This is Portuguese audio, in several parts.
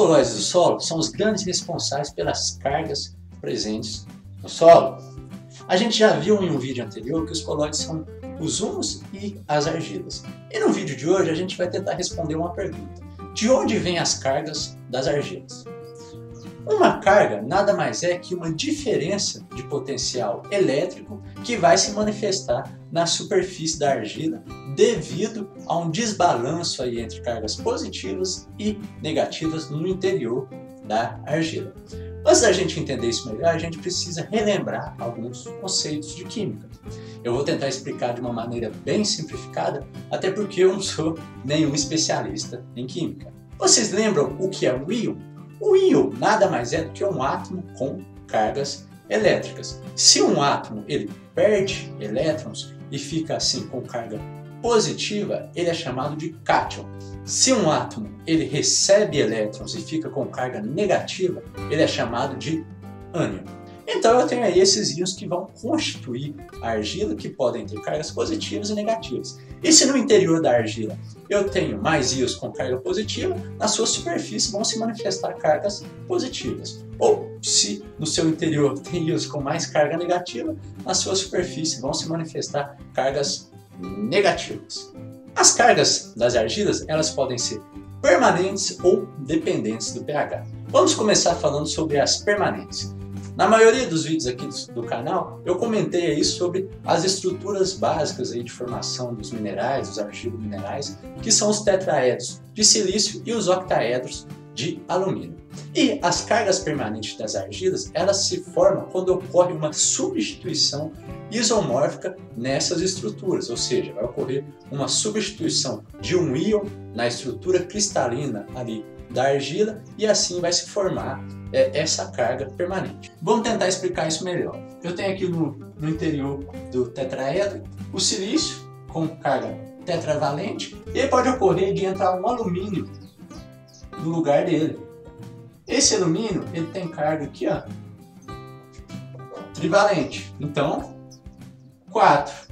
colóides do solo são os grandes responsáveis pelas cargas presentes no solo. A gente já viu em um vídeo anterior que os colóides são os humus e as argilas. E no vídeo de hoje a gente vai tentar responder uma pergunta. De onde vêm as cargas das argilas? Uma carga nada mais é que uma diferença de potencial elétrico que vai se manifestar na superfície da argila devido a um desbalanço aí entre cargas positivas e negativas no interior da argila. Antes da gente entender isso melhor, a gente precisa relembrar alguns conceitos de química. Eu vou tentar explicar de uma maneira bem simplificada, até porque eu não sou nenhum especialista em química. Vocês lembram o que é um íon? O íon nada mais é do que um átomo com cargas elétricas. Se um átomo ele perde elétrons e fica assim com carga positiva, ele é chamado de cátion. Se um átomo ele recebe elétrons e fica com carga negativa, ele é chamado de ânion. Então eu tenho aí esses íons que vão constituir a argila, que podem ter cargas positivas e negativas. E se no interior da argila eu tenho mais íons com carga positiva, na sua superfície vão se manifestar cargas positivas. Ou se no seu interior tem íons com mais carga negativa, na sua superfície vão se manifestar cargas negativas. As cargas das argilas elas podem ser permanentes ou dependentes do pH. Vamos começar falando sobre as permanentes. Na maioria dos vídeos aqui do, do, canal, eu comentei aí sobre as estruturas básicas aí de formação dos minerais, dos argilominerais, que são os tetraedros de silício e os octaedros de alumínio. E as cargas permanentes das argilas, elas se formam quando ocorre uma substituição isomórfica nessas estruturas, ou seja, vai ocorrer uma substituição de um íon na estrutura cristalina ali da argila e assim vai se formar é, essa carga permanente. Vamos tentar explicar isso melhor. Eu tenho aqui no, no interior do tetraedro o silício com carga tetravalente e pode ocorrer de entrar um alumínio no lugar dele. Esse alumínio ele tem carga aqui, ó, trivalente. Então, 4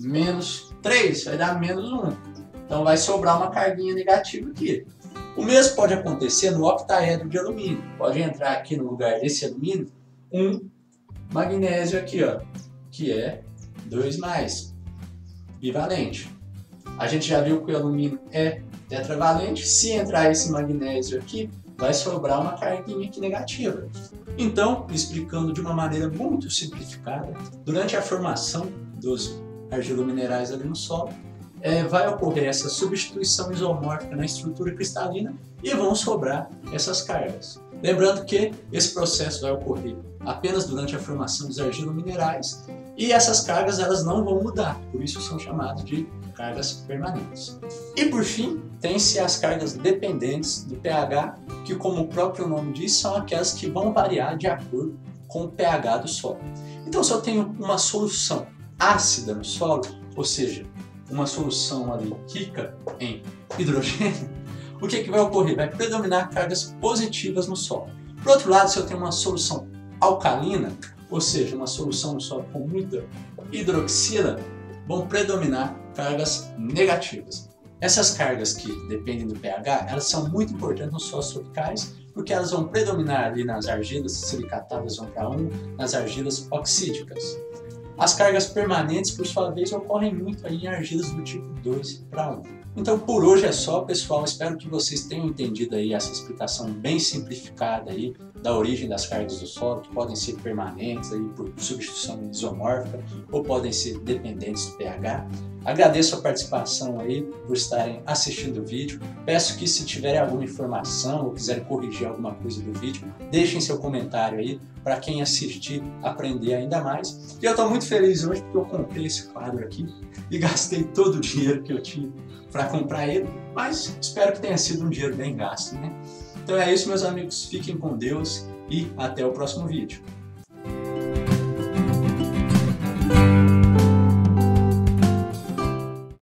menos 3 vai dar menos 1. Então vai sobrar uma carguinha negativa aqui. O mesmo pode acontecer no octaedro de alumínio. Pode entrar aqui no lugar desse alumínio um magnésio aqui, ó, que é 2 mais, bivalente. A gente já viu que o alumínio é tetravalente. Se entrar esse magnésio aqui, vai sobrar uma carguinha aqui negativa. Então, explicando de uma maneira muito simplificada, durante a formação dos argilominerais ali no solo, é, vai ocorrer essa substituição isomórfica na estrutura cristalina e vão sobrar essas cargas. Lembrando que esse processo vai ocorrer apenas durante a formação dos argilominerais e essas cargas elas não vão mudar, por isso são chamadas de cargas permanentes. E por fim, tem-se as cargas dependentes do pH, que como o próprio nome diz, são aquelas que vão variar de acordo com o pH do solo. Então se eu tenho uma solução ácida no solo, ou seja, uma solução ali rica em hidrogênio, o que, é que vai ocorrer? Vai predominar cargas positivas no solo. Por outro lado, se eu tenho uma solução alcalina, ou seja, uma solução no solo com muita hidroxila, vão predominar cargas negativas. Essas cargas que dependem do pH, elas são muito importantes nos solos tropicais, porque elas vão predominar ali nas argilas silicatadas 1 para 1, nas argilas oxídicas. As cargas permanentes, por sua vez, ocorrem muito em argilas do tipo 2 para 1. Então por hoje é só, pessoal. Espero que vocês tenham entendido aí essa explicação bem simplificada aí da origem das cargas do solo, que podem ser permanentes aí por substituição isomórfica ou podem ser dependentes do pH. Agradeço a participação aí por estarem assistindo o vídeo. Peço que se tiverem alguma informação ou quiserem corrigir alguma coisa do vídeo, deixem seu comentário aí para quem assistir aprender ainda mais. E eu estou muito feliz hoje porque eu comprei esse quadro aqui e gastei todo o dinheiro que eu tinha para comprar ele, mas espero que tenha sido um dinheiro bem gasto, né? Então é isso, meus amigos. Fiquem com Deus e até o próximo vídeo.